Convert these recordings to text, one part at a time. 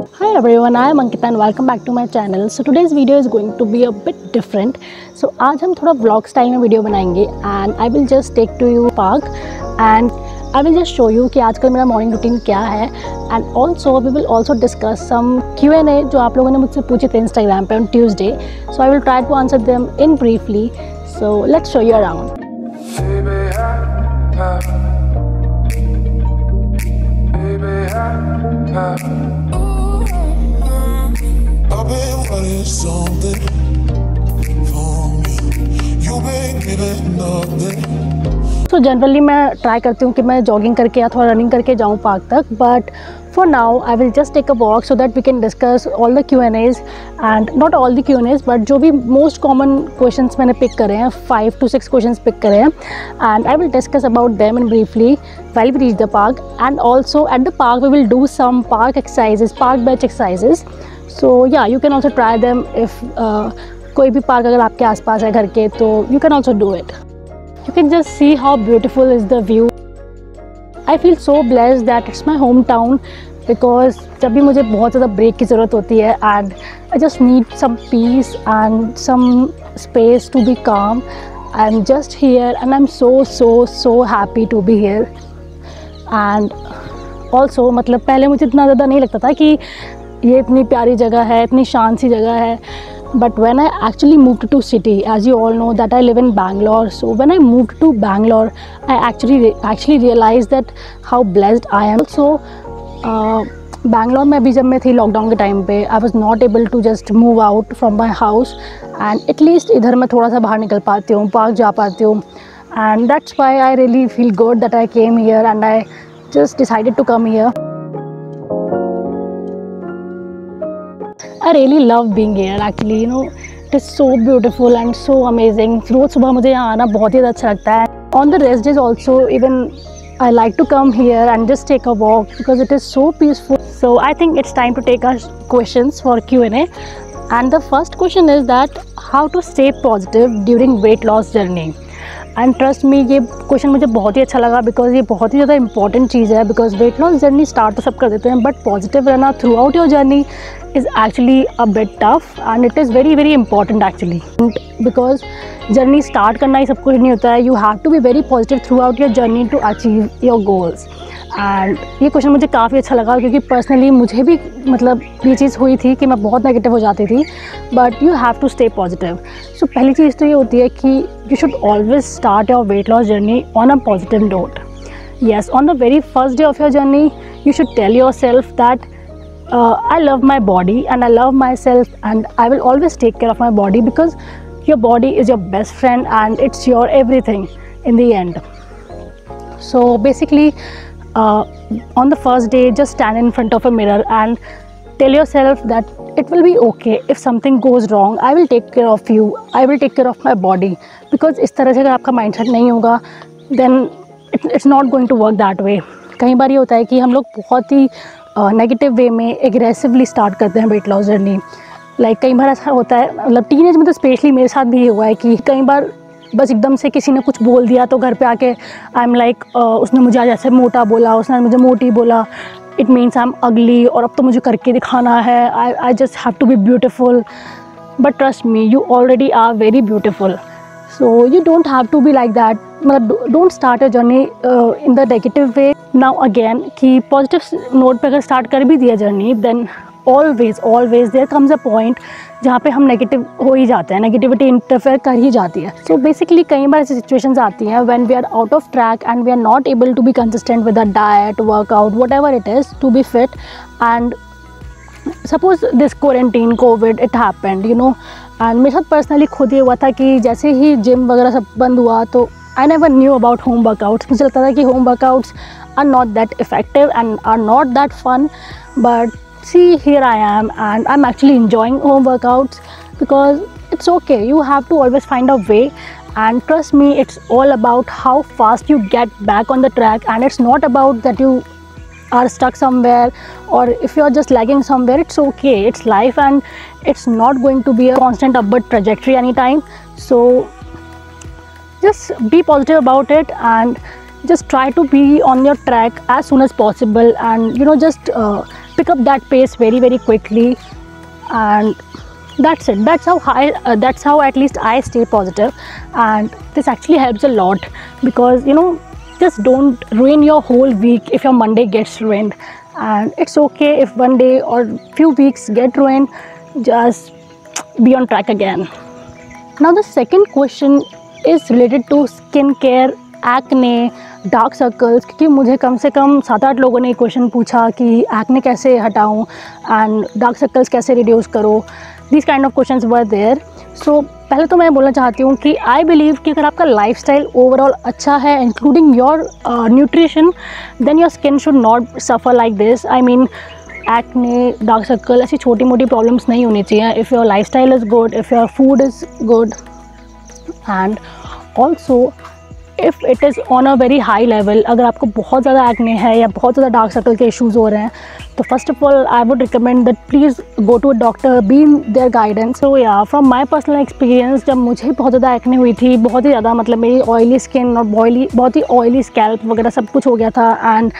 Hi everyone, I am Ankita and welcome back to my channel. So today's video is going to be a bit different. So आज हम थोड़ा vlog style में video बनाएँगे and I will just take to you park and I will just show you कि आजकल मेरा morning routine क्या है and also we will also discuss some Q&A जो आप लोगों ने मुझसे पूछे थे Instagram पे on Tuesday. So I will try to answer them in briefly. So let's show you around. Baby, I, I, been wanting something from you. You've been giving nothing. So generally मैं try करती हूँ कि मैं jogging करके या थोड़ा running करके जाऊँ पार्क तक but for now I will just take a walk so that we can discuss all the Q N As and not all the Q N As but जो भी मोस्ट कॉमन क्वेश्चन मैंने pick करे हैं five two six question pick करे हैं and I will discuss about them and briefly well we reach the park and also at the park we will do some park exercises park bench exercises so या you can also try them if कोई भी park अगर आपके आसपास है घर के तो you can also do it you can just see how beautiful is the view I feel so so that it's my home town because जब भी मुझे बहुत ज़्यादा ब्रेक की ज़रूरत होती है and I just need some peace and some space to be calm I am just here and I am so so so happy to be here and also मतलब पहले मुझे इतना ज़्यादा नहीं लगता था कि ये इतनी प्यारी जगह है, इतनी शान सी जगह है। But when I actually move to city as you all know that I live in Bangalore so when I move to Bangalore I actually actually realize that how blessed I am so Bangalore में अभी जब मैं थी lockdown के time पे I was not able to just move out from my house and at least इधर मैं थोड़ा सा बाहर निकल पाती हूँ पार्क जा पाती हूँ। And that's why I really feel good that I came here and I just decided to come here I really love being here actually you know it is so beautiful and so amazing रोज़ सुबह मुझे यहाँ आना बहुत ही अच्छा लगता है on the rest days also even I like to come here and just take a walk because it is so peaceful so I think it's time to take our questions for Q&A and the first question is that how to stay positive during weight loss journey And trust me ये question मुझे बहुत ही अच्छा लगा because ये बहुत ही ज़्यादा important चीज़ है because weight loss journey start तो सब कर देते हैं बट पॉजिटिव रहना throughout your journey is actually a bit tough and it is very very important actually because journey start करना ही सब कुछ नहीं होता है you have to be very positive throughout your journey to achieve your goals and ये question मुझे काफ़ी अच्छा लगा क्योंकि पर्सनली मुझे भी मतलब ये चीज़ हुई थी कि मैं बहुत नेगेटिव हो जाती थी but you have to stay positive so पहली चीज़ तो ये होती है कि you should always start your weight loss journey on a positive note yes on the very first day of your journey you should tell yourself that I love my body and I love myself and I will always take care of my body because your body is your best friend and it's your everything in the end so basically uh, on the first day just stand in front of a mirror and tell yourself that it will be okay if something goes wrong i will take care of you i will take care of my body because इस तरह से अगर आपका mindset नहीं होगा then it's not going to work that way कई बार ये होता है कि हम लोग बहुत ही नेगेटिव uh, वे में एग्रेसिवली स्टार्ट करते हैं वेट लॉस जर्नी लाइक कई बार ऐसा होता है मतलब टीन एज में तो स्पेशली मेरे साथ भी हुआ है कि कई बार बस एकदम से किसी ने कुछ बोल दिया तो घर पे आके आई एम लाइक उसने मुझे आज ऐसे मोटा बोला, उसने मुझे मोटी बोला। It means I am ugly और अब तो मुझे करके दिखाना है। I I just have to be beautiful but trust me you already are very beautiful so you don't have to be like that मतलब don't start a journey in the negative way now again कि positive note पे अगर start कर भी दिया journey then always always there comes a point जहाँ पे हम नेगेटिव हो ही जाते हैं नेगेटिविटी इंटरफेयर कर ही जाती है। सो बेसिकली कई बार ऐसी सिचुएशंस आती हैं when we are out of track and we are not able to be consistent with a diet workout whatever it is to be fit and suppose this quarantine covid it happened you know and मेरे साथ personally खुद ये हुआ था कि जैसे ही gym वगैरह सब बंद हुआ तो I never knew about home workouts मुझे लगता था कि home workouts are not that effective and are not that fun but see here I am and I'm actually enjoying home workouts because it's okay. You have to always find a way and trust me it's all about how fast you get back on the track and it's not about that you are stuck somewhere or if you're just lagging somewhere it's okay. It's life and it's not going to be a constant upward trajectory anytime. So just be positive about it and just try to be on your track as soon as possible and you know just uh, pick up that pace very very quickly and that's it. That's how i uh, that's how at least i stay positive and this actually helps a lot because you know just don't ruin your whole week if your monday gets ruined. And it's okay if one day or few weeks get ruined just be on track again. Now the second question is related to skincare acne dark circles, क्योंकि मुझे कम से कम सात आठ लोगों ने question पूछा कि acne कैसे हटाऊं एंड डार्क सर्कल्स कैसे रिड्यूस करो। This kind of questions were there so पहले तो मैं बोलना चाहती हूँ कि आई बिलीव कि अगर आपका लाइफ ओवरऑल अच्छा है including your nutrition then your skin should not suffer like this I mean acne dark circle ऐसी छोटी मोटी प्रॉब्लम्स नहीं होनी चाहिए। If your lifestyle is good if your food is good and also if it is on a very high level अगर आपको बहुत ज़्यादा एक्ने है या बहुत ज़्यादा डार्क सर्कल के इश्यूज़ हो रहे हैं तो first of all I would recommend that please go to a doctor be in their guidance तो या फ्रॉम माई पर्सनल एक्सपीरियंस जब मुझे बहुत ज़्यादा एक्ने हुई थी, बहुत ही ज़्यादा मतलब मेरी ऑयली स्किन और बॉयली बहुत ही ऑयली स्कैल्प वगैरह सब कुछ हो गया था एंड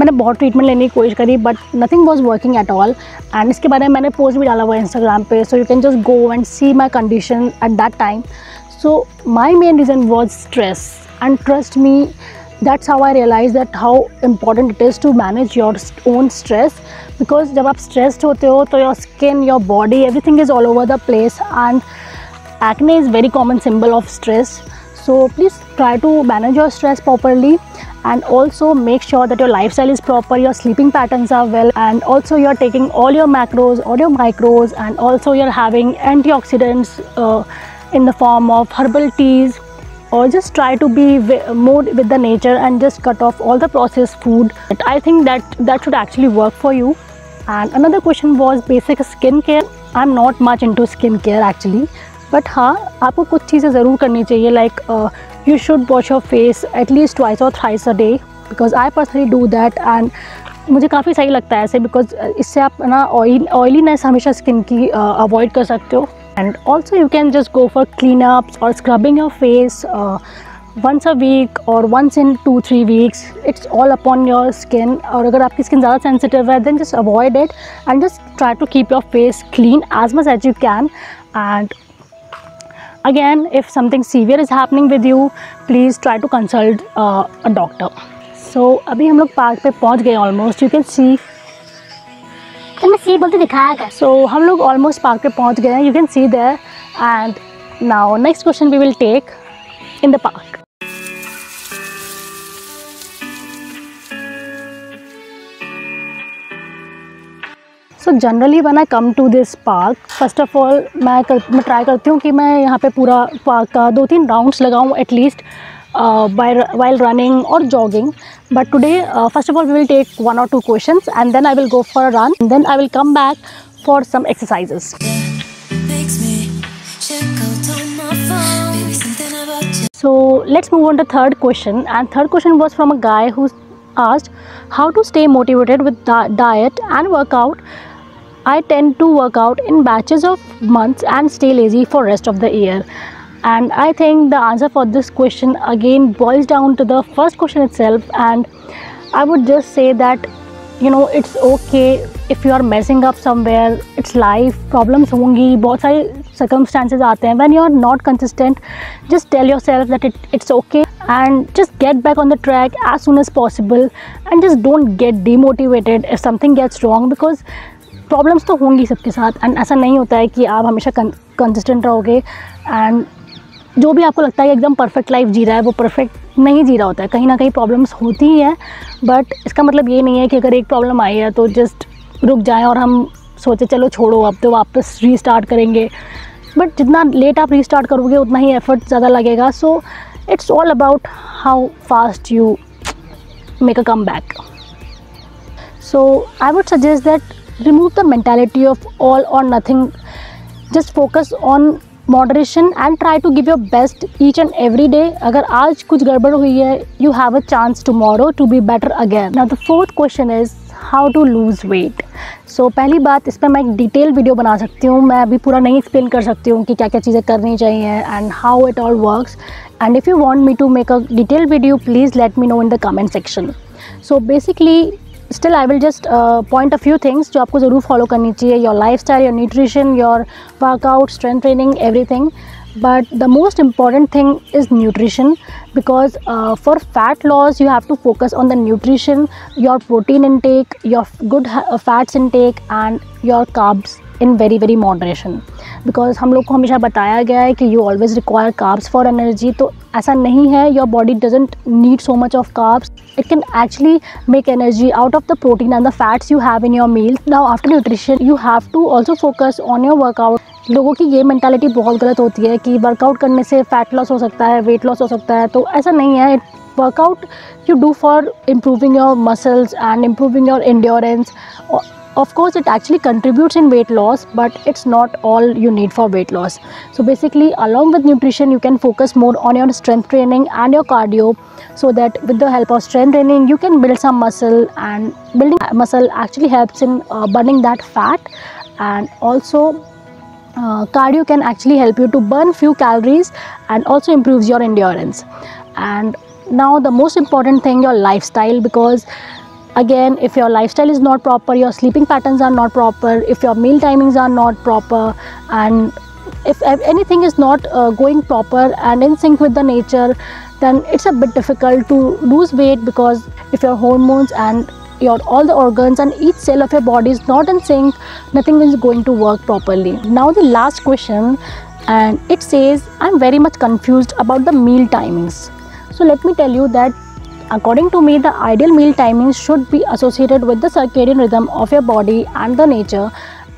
मैंने बहुत ट्रीटमेंट लेने की कोशिश करी but nothing was working at all and इसके बारे में मैंने पोस्ट भी डाला हुआ इंस्टाग्राम पे so you can just go and see my condition at that time so my main reason was stress. and trust me that's how i realized that how important it is to manage your own stress because जब आप stressed होते हो तो your skin your body everything is all over the place and acne is very common symbol of stress so please try to manage your stress properly and also make sure that your lifestyle is proper your sleeping patterns are well and also you're taking all your macros all your micros and also you're having antioxidants uh, in the form of herbal teas or just try to be more with the nature and just cut off all the processed food i think that that should actually work for you and another question was basic skin care i'm not much into skin care actually but हाँ आपको कुछ चीज़ें ज़रूर करनी चाहिए like you should wash your face at least twice और thrice a day because I personally do that and मुझे काफ़ी सही लगता है ऐसे बिकॉज़ इससे आप ना ऑयल ऑयलीनेस हमेशा स्किन की अवॉइड uh, कर सकते हो and also you can just go for cleanups or scrubbing your face uh, once a week or once in two three weeks it's all upon your skin or agar aapki skin zyada sensitive hai then just avoid it and just try to keep your face clean as much as you can and again if something severe is happening with you please try to consult uh, a doctor so abhi hum log park pe pahunch gaye almost you can see तो सी बोलते दिखाया कर। सो हम लोग almost park पे पहुँच गए हैं। You can see there and now next question we will take in the park so generally when I come to this park first of all मैं ट्राई करती हूँ कि मैं यहाँ पे पूरा पार्क का दो तीन राउंड्स लगाऊँ at least uh, while, while running or jogging. But today uh, first of all we will take one or two questions and then I will go for a run and then I will come back for some exercises. So let's move on to third question. And third question was from a guy who asked how to stay motivated with diet and workout? I tend to work out in batches of months and stay lazy for rest of the year and i think the answer for this question again boils down to the first question itself and i would just say that you know it's okay if you are messing up somewhere it's life problems hongi bahut sare circumstances aate hain when you are not consistent just tell yourself that it, it's okay and just get back on the track as soon as possible and just don't get demotivated if something gets wrong because problems तो होंगी सबके साथ and ऐसा नहीं होता है कि आप हमेशा कंसिस्टेंट रहोगे एंड जो भी आपको लगता है एकदम परफेक्ट लाइफ जी रहा है, वो परफेक्ट नहीं जी रहा होता है। कहीं ना कहीं प्रॉब्लम्स होती ही हैं बट इसका मतलब ये नहीं है कि अगर एक प्रॉब्लम आई है तो जस्ट रुक जाएँ और हम सोचे, चलो छोड़ो, अब तो वापस रीस्टार्ट करेंगे। बट जितना लेट आप रीस्टार्ट करोगे, उतना ही एफर्ट ज़्यादा लगेगा। So it's all about how fast you make a comeback so I would suggest that remove the mentality of all और nothing just focus on moderation and try to give your best each and every day अगर आज कुछ गड़बड़ हुई है you have a chance tomorrow to be better again now the fourth question is how to lose weight so पहली बात, इस पर मैं एक डिटेल वीडियो बना सकती हूँ। मैं अभी पूरा नहीं एक्सप्लेन कर सकती हूँ कि क्या क्या चीज़ें करनी चाहिए and how it all works and if you want me to make a detail video please let me know in the comment section so basically still I will just point of view things जो आपको ज़रूर follow करनी चाहिए. Your lifestyle your nutrition your workout strength training everything but the most important thing is nutrition because for fat loss you have to focus on the nutrition your protein intake your good fats intake and your carbs in very very moderation. Because हम लोग को हमेशा बताया गया है कि you always require carbs for energy तो ऐसा नहीं है। Your body doesn't need so much of carbs it can actually make energy out of the protein and the fats you have in your meal now after nutrition you have to also focus on your workout लोगों की ये mentality बहुत गलत होती है कि workout करने से फैट लॉस हो सकता है वेट लॉस हो सकता है। तो ऐसा नहीं है। Workout you do for improving your muscles and improving your endurance of course it actually contributes in weight loss but it's not all you need for weight loss. So basically along with nutrition you can focus more on your strength training and your cardio so that with the help of strength training you can build some muscle and building muscle actually helps in uh, burning that fat. And also uh, cardio can actually help you to burn few calories and also improves your endurance. And now the most important thing your lifestyle because again if your lifestyle is not proper your sleeping patterns are not proper if your meal timings are not proper and if anything is not uh, going proper and in sync with the nature then it's a bit difficult to lose weight because if your hormones and your all the organs and each cell of your body is not in sync nothing is going to work properly. Now the last question and it says i'm very much confused about the meal timings. So let me tell you that according to me the ideal meal timings should be associated with the circadian rhythm of your body and the nature.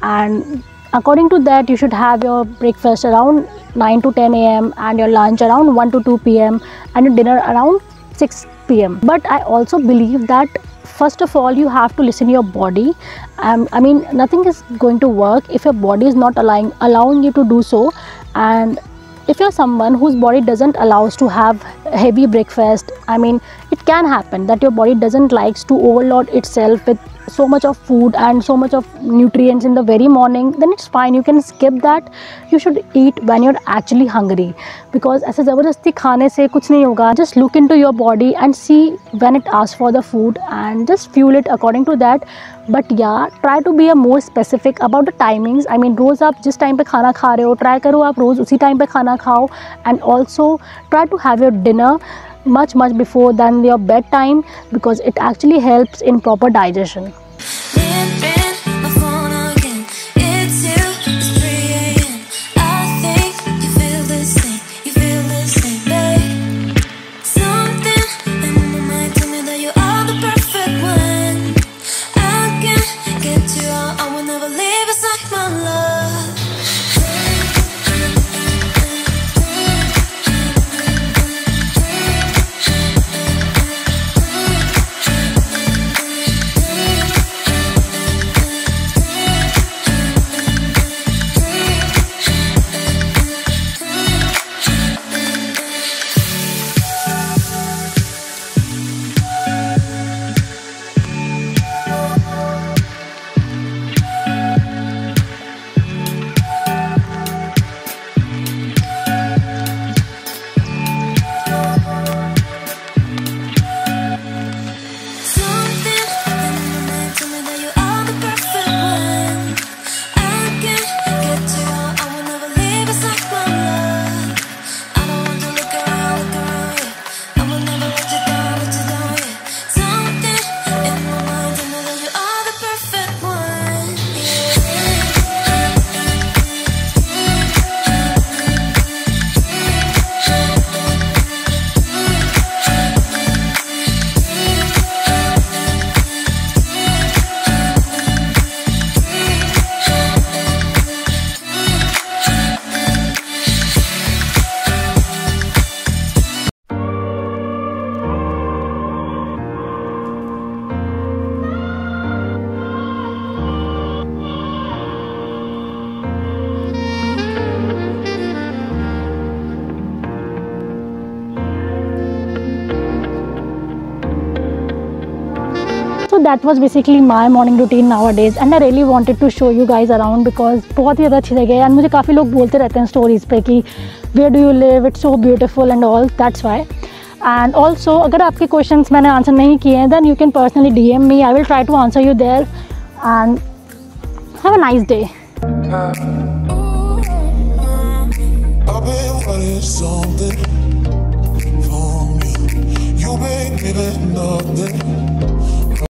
And according to that you should have your breakfast around 9 to 10 am and your lunch around 1 to 2 pm and your dinner around 6 pm but i also believe that first of all you have to listen to your body. Um, i mean nothing is going to work if your body is not allowing allowing you to do so. And if you're someone whose body doesn't allows to have heavy breakfast i mean it can happen that your body doesn't likes to overload itself with so much of food and so much of nutrients in the very morning then it's fine you can skip that you should eat when you're actually hungry because ऐसे ज़बरदस्ती खाने से कुछ नहीं होगा just look into your body and see when it asks for the food and just fuel it according to that but yeah try to be a more specific about the timings I mean रोज़ आप जिस time पे खाना खा रहे हो try करो आप रोज़ उसी टाइम पे खाना खाओ and also try to have your dinner much much before than your bedtime because it actually helps in proper digestion That was basically my morning routine routine days and I really wanted to show you guys around because बहुत ही ज़्यादा अच्छी जगह है and मुझे काफ़ी लोग बोलते रहते हैं स्टोरीज़ पे कि where do you live it's so beautiful and all that's why and also अगर आपके क्वेश्चन मैंने आंसर नहीं किए हैं then you can personally D M me I will try to answer you there and have a nice day Something for me. You make me nothing.